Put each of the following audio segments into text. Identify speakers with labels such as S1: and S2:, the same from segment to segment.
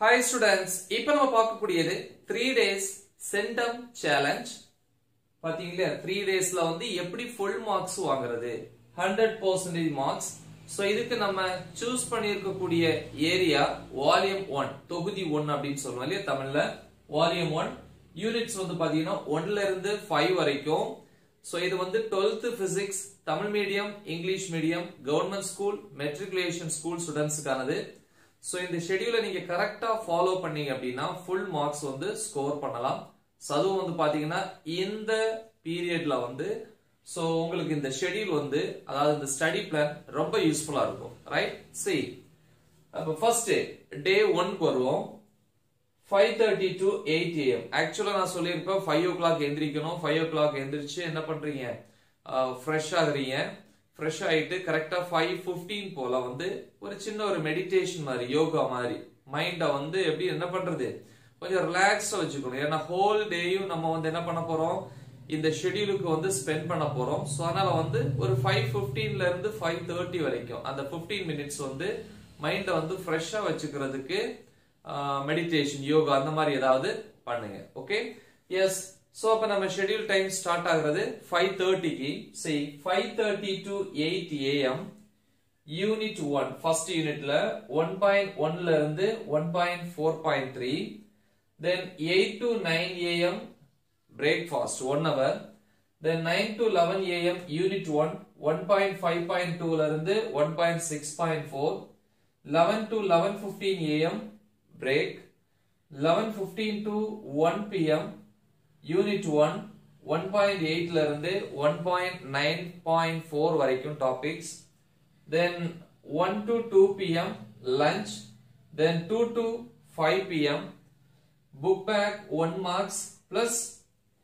S1: Hi students இப்போ நம்ம பார்க்கக்கூடியது த்ரீ டேஸ் சென்டம் சேலஞ்ச் பாத்தீங்களா? த்ரீ டேஸ்ல வந்து எப்படி ஃபுல் மார்க்ஸ் வாங்குறது? ஹண்ட்ரட் பர்சன்டேஜ் மார்க்ஸ் ஸோ இதுக்கு நம்ம சூஸ் பண்ணியிருக்கக்கூடிய ஏரியா வால்யூம் ஒன் தொகுதி ஒன் அப்படின்னு சொல்லுவோம் இல்லையா தமிழ்ல? வால்யூம் ஒன் யூனிட்ஸ் வந்து பார்த்தீங்கன்னா ஒன்ல இருந்து ஃபைவ் வரைக்கும். ஸோ இது வந்து twelfth physics Tamil medium English medium government school matriculation school ஸ்டூடெண்ட்ஸுக்கானது so இந்த ஷெடியூலை நீங்கள் கரெக்டாக ஃபாலோ பண்ணீங்க அப்படின்னா ஃபுல் மார்க்ஸ் வந்து ஸ்கோர் பண்ணலாம். ஸோ அதுவும் வந்து பார்த்தீங்கன்னா இந்த பீரியடில் வந்து ஸோ உங்களுக்கு இந்த ஷெடியூல் வந்து அதாவது இந்த ஸ்டடி பிளான் ரொம்ப யூஸ்ஃபுல்லாக இருக்கும். ரைட் சி அப்போ ஃபர்ஸ்ட் டே ஒன்க்கு வருவோம். Five thirty to eight AM ஆக்சுவலாக நான் சொல்லியிருப்பேன் ஃபைவ் ஓ கிளாக் எந்திரிக்கணும். ஃபைவ் ஓ கிளாக் எந்திரிச்சு என்ன பண்ணுறீங்க ஃப்ரெஷ் ஆகுறீங்க ஃப்ரெஷ் ஆகிட்டு கரெக்டாக ஃபைவ் ஃபிஃப்டீன் போல் வந்து ஒரு சின்ன ஒரு மெடிடேஷன் மாதிரி யோகா மாதிரி. மைண்டை வந்து எப்படி என்ன பண்ணுறது கொஞ்சம் ரிலாக்ஸாக வச்சுக்கணும். ஏன்னா ஹோல் டேயும் நம்ம வந்து என்ன பண்ண போகிறோம் இந்த ஷெடியூலுக்கு வந்து ஸ்பெண்ட் பண்ண போகிறோம் ஸோ அதனால் வந்து ஒரு ஃபைவ் ஃபிஃப்டீன்ல இருந்து ஃபைவ் தேர்ட்டி வரைக்கும் அந்த ஃபிஃப்டீன் மினிட்ஸ் வந்து மைண்டை வந்து ஃப்ரெஷ்ஷாக வச்சுக்கிறதுக்கு மெடிடேஷன் யோகா அந்த மாதிரி ஏதாவது பண்ணுங்க. ஓகே எஸ் ஸோ அப்போ நம்ம ஷெட்யூல் டைம் ஸ்டார்ட் ஆகிறது ஃபைவ் தேர்ட்டிக்கு see five thirty to eight AM unit one first யூனிட்ல ஒன் பாயிண்ட் ஒன்ல இருந்து one point four point three then eight to nine AM breakfast one hour then nine to eleven AM unit one one point five point டூல இருந்து one point six point four eleven to eleven fifteen AM break 11:15 to 1 pm unit one one point எயிட்ல இருந்து one point nine point four வரைக்கும் topics then one to two PM lunch then two to five PM book back one marks plus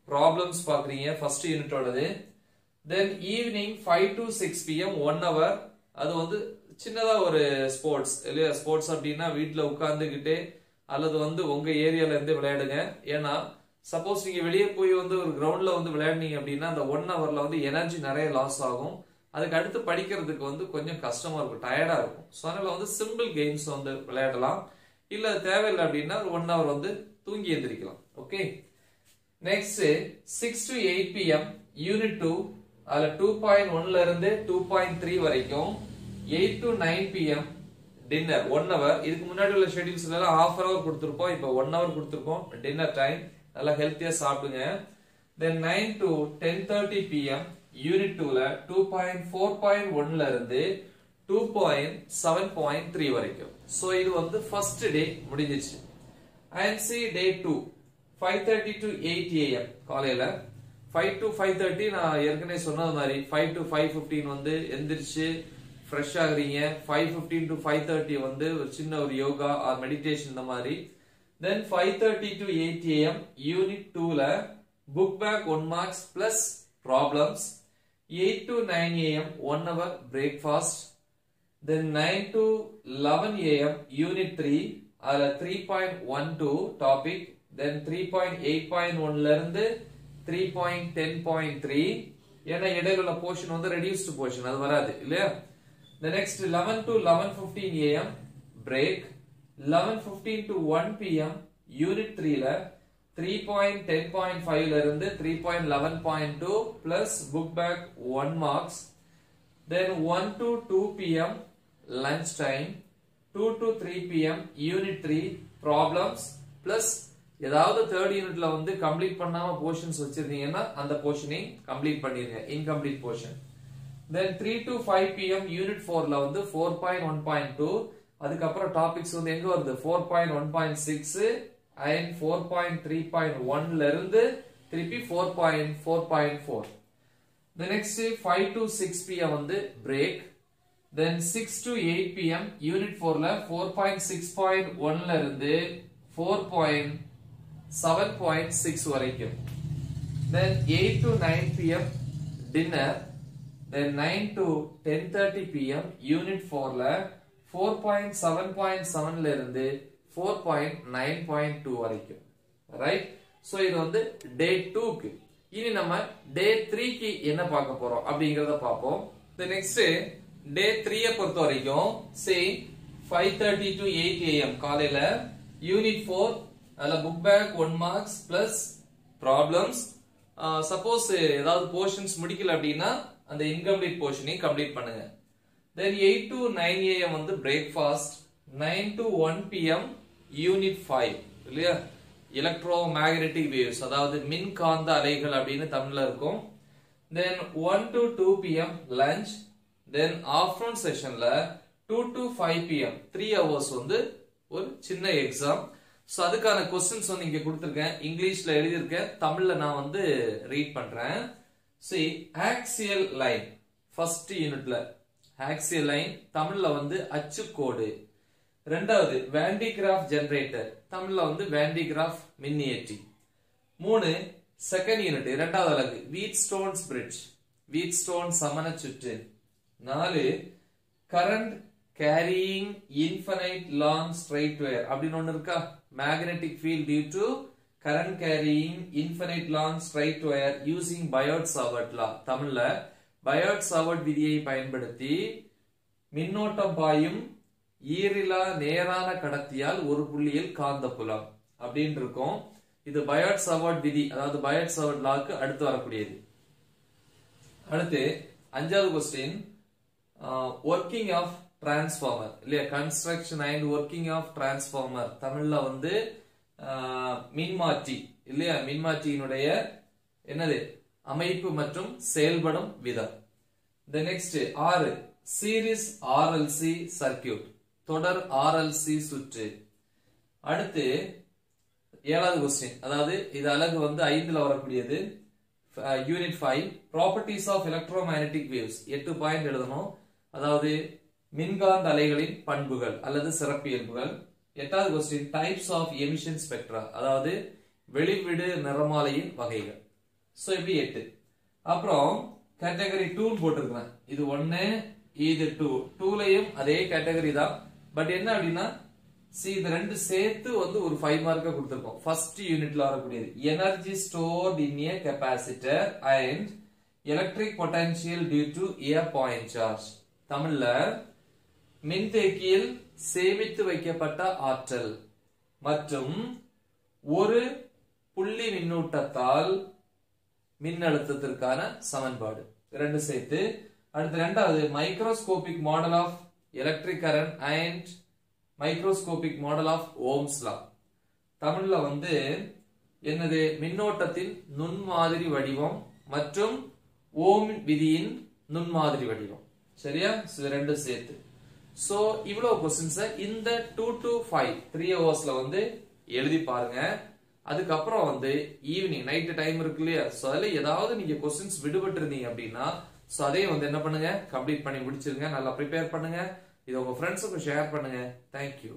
S1: problems பார்க்குறீங்க first யூனிட்டோடது then evening five to six PM one hour அது வந்து சின்னதாக ஒரு sports இல்லையா? Sports அப்படின்னா வீட்டில் உட்காந்துக்கிட்டு அல்லது வந்து உங்கள் ஏரியாவிலேருந்து விளையாடுங்க. ஏன்னா சப்போஸ் நீங்க வெளியே போய் வந்து ஒரு கிரவுண்ட்ல வந்து விளையாடுனீங்க அப்படின்னா அந்த ஒன் ஹவர்ல வந்து எனர்ஜி நிறைய லாஸ் ஆகும். அதுக்கு அடுத்து படிக்கிறதுக்கு வந்து கொஞ்சம் கஷ்டமா இருக்கும் டயர்டா இருக்கும். ஸோ அதனால வந்து சிம்பிள் கேம்ஸ் வந்து விளையாடலாம். இல்ல தேவையில்லை அப்படின்னா ஒரு ஒன் ஹவர் வந்து தூங்கி எந்திரிக்கலாம். Okay next six to eight PM unit two அதுல டூ பாயிண்ட் ஒன்ல இருந்து டூ பாயிண்ட் த்ரீ வரைக்கும் eight to nine PM dinner one hour இதுக்கு முன்னாடி உள்ள ஷெடியூல்ஸ்ல எல்லாம் ஹாஃப் ஹவர் கொடுத்துருப்போம். இப்போ ஒன் ஹவர் கொடுத்துருப்போம் டின்னர் டைம் நல்லா ஹெல்த்தியா சாப்பிடுங்க. Then nine to ten thirty PM unit டூல டூ பாயிண்ட் ஃபோர் பாயிண்ட் ஒன்ல இருந்து two point seven point three வரைக்கும். ஸோ இது வந்து ஃபர்ஸ்ட் டே முடிஞ்சிச்சு. And see day two five thirty to eight AM காலையில. ஃபைவ் டு ஃபைவ் தேர்ட்டி நான் ஏற்கனவே சொன்னது மாதிரி ஃபைவ் டு ஃபைவ் ஃபிஃப்டீன் வந்து எந்திரிச்சு ஃப்ரெஷ் ஆகுறீங்க. Five fifteen to five thirty வந்து ஒரு சின்ன ஒரு யோகா ஆர் மெடிடேஷன் இந்த மாதிரி then five thirty to eight AM unit டூல book back one marks plus problems eight to nine AM one hour breakfast then nine to eleven AM unit three அதில் three point one two topic then three point eight point ஒன்ல இருந்து three point ten point three ஏன்னா இடையில உள்ள portion வந்து reduced portion அது வராது இல்லையா? The next 11 to eleven fifteen to one PM unit த்ரீல த்ரீ பாயிண்ட் டென் பாயிண்ட் ஃபைவ்ல இருந்து three point eleven point two plus book back one marks then one to two PM lunch time two to three PM unit three problems plus ஏதாவது third யூனிட்ல வந்து complete பண்ணாம portions வச்சிருந்தீங்கன்னா அந்த போர்ஷனை complete பண்ணிருங்க. Incomplete portion then three to five PM unit ஃபோர்ல வந்து four point one point two அதுக்கப்புறம் டாபிக்ஸ் வந்து எங்க வருது? Four point one point six and four point three point ஒன்ல இருந்து திருப்பி four point four point four the next five to six PM வந்து break then six to eight PM unit ஃபோர்ல four point six point ஒன்ல இருந்து four point seven point six வரைக்கும். Then eight to nine PM dinner then 9 to 10:30 pm unit 4 ல 4.7.7 ல இருந்து 4.9.2 வரைக்கும். Right so இது வந்து டே 2 க்கு. இனி நம்ம டே 3 க்கு என்ன பார்க்க போறோம் அப்படிங்கறத பார்ப்போம். The next டே 3 பொறுத்த வரைக்கும் say 5:30 டு 8 am காலையில யூனிட் ஃபோர் அதில் book back one marks plus problems suppose ஏதாவது போர்ஷன்ஸ் முடிக்கல அப்படின்னா அந்த இன்கம்ப்ளீட் போர்ஷனையும் கம்ப்ளீட் பண்ணுங்க. Then eight to nine AM வந்து breakfast nine to one PM unit five இல்லையா? எலக்ட்ரோ மேக்னெட்டிக் வேவ்ஸ் அதாவது மின் காந்த அலைகள் அப்படின்னு தமிழ்ல இருக்கும். Then one to two PM lunch then afternoon செஷன்ல two to five PM three hours வந்து ஒரு சின்ன எக்ஸாம் ஸோ அதுக்கான கொஸ்டின்ஸ் வந்து இங்கே கொடுத்துருக்கேன். இங்கிலீஷில் எழுதியிருக்கேன். தமிழில் நான் வந்து ரீட் பண்ணுறேன் சி ஆக்சியல் லைன் ஃபர்ஸ்ட் யூனிட்ல ஆக்சியல் லைன் தமிழ்ல வந்து அச்சுக்கோடு. ரெண்டாவது வேண்டிகிராஃப் ஜெனரேட்டர் தமிழ்ல வந்து வேண்டிகிராஃப் மின்னியற்றி. மூணு செகண்ட் யூனிட் இரண்டாவது அலகு வீட் ஸ்டோன்ஸ் பிரிட்ஜ் வீட் ஸ்டோன் சமண சுற்று. நாலு current carrying infinite long straight wire அப்படின்னு ஒண்ணு இருக்கா? Magnetic field due to current carrying infinite long straight wire using Biot Savart law தமிழ்ல பயோட் சவர்ட் விதியை பயன்படுத்தி மின்னோட்டம் பாயும் ஈரிலா நேரான கடத்தியால் ஒரு புள்ளியில் காந்தப்புலம் அப்படின்னு இருக்கும். இது பயோட் சவர்ட் விதி அதாவது பயோட் சவர்ட் லாக்கு அடுத்து வரக்கூடியது. அடுத்து அஞ்சாவது கொஸ்டின் ஒர்க்கிங் ஆஃப் டிரான்ஸ்ஃபார்மர் இல்லையா? Construction and working of transformer தமிழ்ல வந்து மின்மாற்றி இல்லையா? மின்மாற்றியினுடைய என்னது? அமைப்பு மற்றும் செயல்படும் விதம். த நெக்ஸ்ட் ஆறு சீரிஸ் ஆர்எல்சி சர்க்கியூட் தொடர் ஆர்எல்சி சுற்று. அடுத்து ஏழாவது கொஸ்டின் அதாவது இது அழகு வந்து ஐந்துல வரக்கூடியது. Unit five properties of electromagnetic waves எட்டு பாயிண்ட் எழுதணும். அதாவது மின்காந்த அலைகளின் பண்புகள் அல்லது சிறப்பியல்புகள் எட்டாவது question types of emission spectra அதாவது வெளிவிடு நிறமாலையின் வகைகள். சோ இப்படி எட்டு. அப்புறம் கேட்டகரி டூன்னு போட்டிருக்கிறேன். இது ஒன்னு இது டூ டூலையும் அதே கேட்டகரி தான். பட் என்ன அப்படின்னா சி இது ரெண்டு சேர்த்து வந்து ஒரு ஃபைவ் மார்க்கை கொடுத்துருக்கோம். ஃபர்ஸ்ட் யூனிட்ல வரக்கூடியது. Energy stored in a capacitor and electric potential due to a point charge தமிழ்ல மின்தேக்கியில் சேமித்து வைக்கப்பட்ட ஆற்றல். மற்றும் ஒரு புள்ளி மின்னூட்டத்தால் மின்னழுத்தத்திற்கான சமன்பாடு. ரெண்டு சேர்த்து அடுத்து ரெண்டாவது microscopic model of electric current and microscopic model of Ohm's law தமிழ்ல வந்து என்னது? மின்னோட்டத்தின் நுண்மாதிரி வடிவம் மற்றும் ஓம் விதியின் நுண்மாதிரி வடிவம். சரியா? ரெண்டும் சேர்த்து. சோ இவ்வளவு கொஸ்டின்ஸ் இந்த டூ டு ஃபைவ் த்ரீ ஹவர்ஸ்ல வந்து எழுதி பாருங்க. அதுக்கப்புறம் வந்து ஈவினிங் நைட்டு டைம் இருக்கு இல்லையா? ஸோ அதில் ஏதாவது நீங்கள் கொஸ்டின்ஸ் விடுபட்டு இருந்தீங்க அப்படின்னா ஸோ அதையும் வந்து என்ன பண்ணுங்க? கம்ப்ளீட் பண்ணி முடிச்சிருங்க. நல்லா ப்ரிப்பேர் பண்ணுங்க. இதை உங்கள் ஃப்ரெண்ட்ஸுக்கும் ஷேர் பண்ணுங்க. தேங்க்யூ